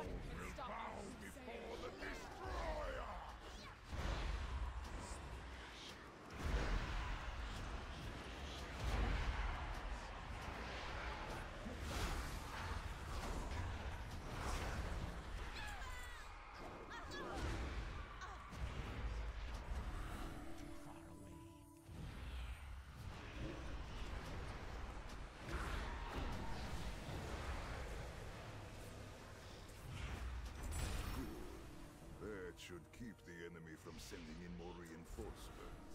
Stop. should keep the enemy from sending in more reinforcements.